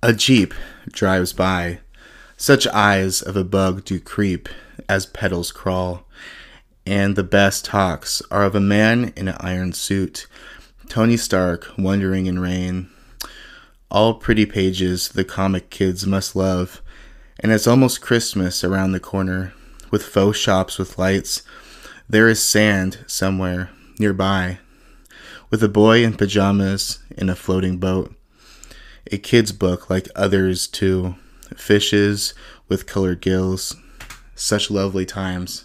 A jeep drives by. Such eyes of a bug do creep as petals crawl. And the best talks are of a man in an iron suit, Tony Stark wandering in rain. All pretty pages the comic kids must love, and it's almost Christmas around the corner, with faux shops with lights. There is sand somewhere nearby, with a boy in pajamas in a floating boat. A kid's book like others too, fishes with colored gills. Such lovely times.